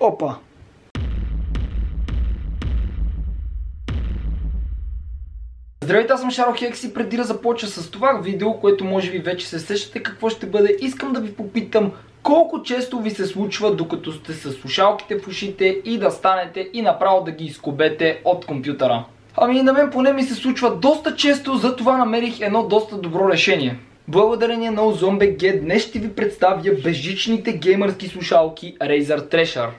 Опа! Здравейте, аз съм Шаро Хекс и преди да започна с това видео, което може би вече се сещате какво ще бъде, искам да ви попитам колко често ви се случва докато сте с слушалките в ушите и да станете и направо да ги изкобете от компютъра. Ами на мен поне ми се случва доста често, затова намерих едно доста добро решение. Благодарение на OzonBG днес ще ви представя безжичните геймърски слушалки Razer Treasure.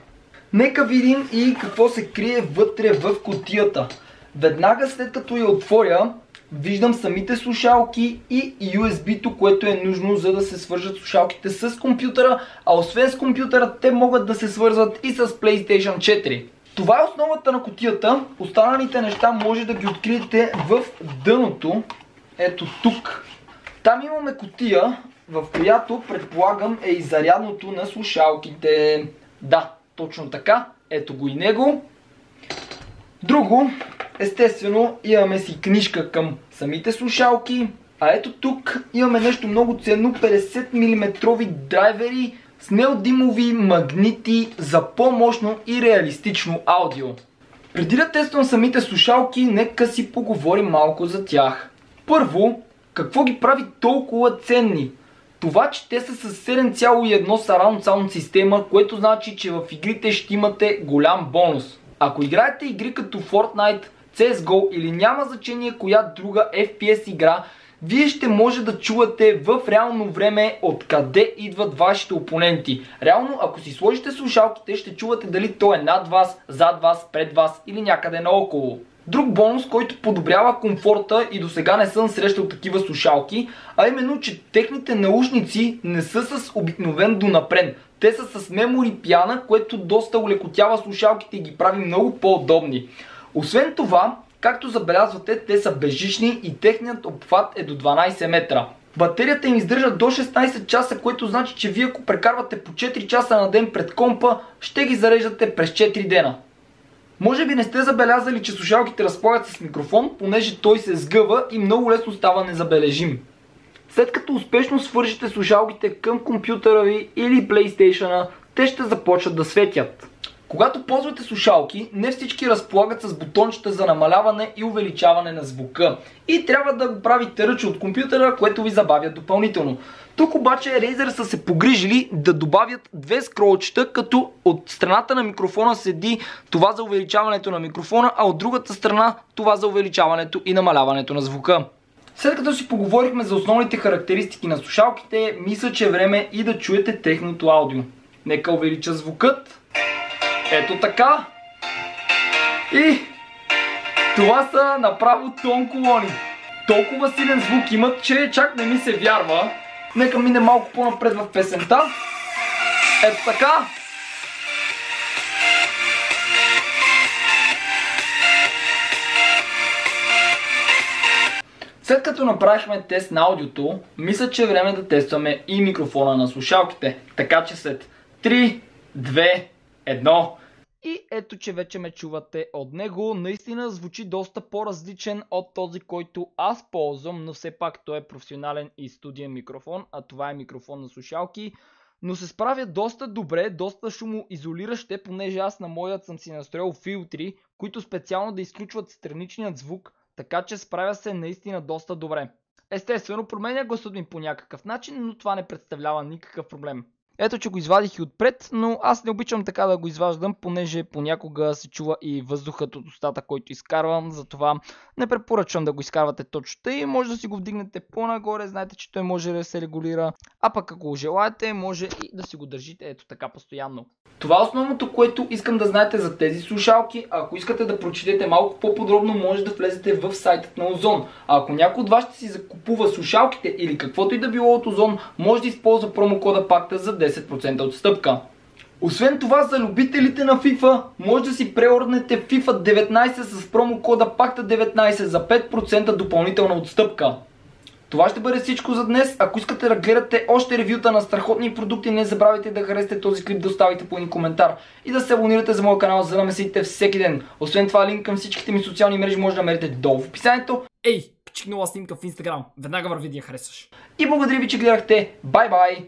Нека видим и какво се крие вътре в котията. Веднага след като я отворя, виждам самите слушалки и USB-то, което е нужно за да се свържат слушалките с компютъра, а освен с компютъра, те могат да се свързват и с PlayStation 4. Това е основата на котията. Останалите неща може да ги откриете в дъното. Ето тук. Там имаме котия, в която предполагам е и зарядното на слушалките. Да, точно така. Ето го и него. Друго, естествено, имаме си книжка към самите слушалки. А ето тук имаме нещо много ценно. 50 мм драйвери с неодимови магнити за по-мощно и реалистично аудио. Преди да тествам самите слушалки, нека си поговорим малко за тях. Първо, какво ги прави толкова ценни? Това, че те са с 7,1 Surround Sound система, което значи, че в игрите ще имате голям бонус. Ако играете игри като Fortnite, CSGO или няма значение коя друга FPS игра, вие ще може да чувате в реално време откъде идват вашите опоненти. Реално, ако си сложите слушалките, ще чувате дали той е над вас, зад вас, пред вас или някъде наоколо. Друг бонус, който подобрява комфорта и до сега не съм срещал такива слушалки, а именно, че техните наушници не са с обикновен донапрен. Те са с мемори пяна, което доста улекотява слушалките и ги прави много по-удобни. Освен това, както забелязвате, те са безжични и техният обхват е до 12 метра. Батерията им издържа до 16 часа, което значи, че вие ако прекарвате по 4 часа на ден пред компа, ще ги зареждате през 4 дена. Може би не сте забелязали, че слушалките разполагат с микрофон, понеже той се сгъва и много лесно става незабележим. След като успешно свържите слушалките към компютъра ви или PlayStation, те ще започнат да светят. Когато ползвате слушалки, не всички разполагат с бутончета за намаляване и увеличаване на звука. И трябва да го правите ръчно от компютъра, което ви забавя допълнително. Тук обаче Razer са се погрижили да добавят две скролчета, като от страната на микрофона седи това за увеличаването на микрофона, а от другата страна това за увеличаването и намаляването на звука. След като си поговорихме за основните характеристики на слушалките, мисля, че е време и да чуете техното аудио. Нека увелича звукът. Ето така. И това са направо тон колони. Толкова силен звук имат, че чак не ми се вярва. Нека мине малко по-напред в песента. Ето така. След като направихме тест на аудиото, мисля, че е време да тестваме и микрофона на слушалките. Така че след 3, 2, 1... И ето, че вече ме чувате от него. Наистина звучи доста по-различен от този, който аз ползвам, но все пак той е професионален и студиен микрофон, а това е микрофон на слушалки. Но се справя доста добре, доста шумоизолираще, понеже аз на моят съм си настроил филтри, които специално да изключват страничният звук, така че справя се наистина доста добре. Естествено, променя гласът ми по някакъв начин, но това не представлява никакъв проблем. Ето, че го извадих и отпред, но аз не обичам така да го изваждам, понеже понякога се чува и въздухът от устата, който изкарвам, затова не препоръчвам да го изкарвате точно тъй. Може да си го вдигнете по-нагоре, знаете, че той може да се регулира, а пък ако желаете, може и да си го държите ето така постоянно. Това е основното, което искам да знаете за тези слушалки. Ако искате да прочетете малко по-подробно, може да влезете в сайтът на Озон. А ако някой от вас ще си закупува слушалките или каквото и да било от Озон, може да използва промокода пакта за 10% отстъпка. Освен това, за любителите на FIFA, може да си преорднете FIFA 19 с промокода пакта 19 за 5% допълнителна отстъпка. Това ще бъде всичко за днес. Ако искате да гледате още ревюта на страхотни продукти, не забравяйте да харесате този клип, да оставите по един коментар и да се абонирате за моят канал, за да ме следите всеки ден. Освен това, линк към всичките ми социални мрежи може да намерите долу в описанието. Ей, пичик нова снимка в Инстаграм. Веднага върви да я харесаш. И благодаря ви, че гледахте. Бай-бай!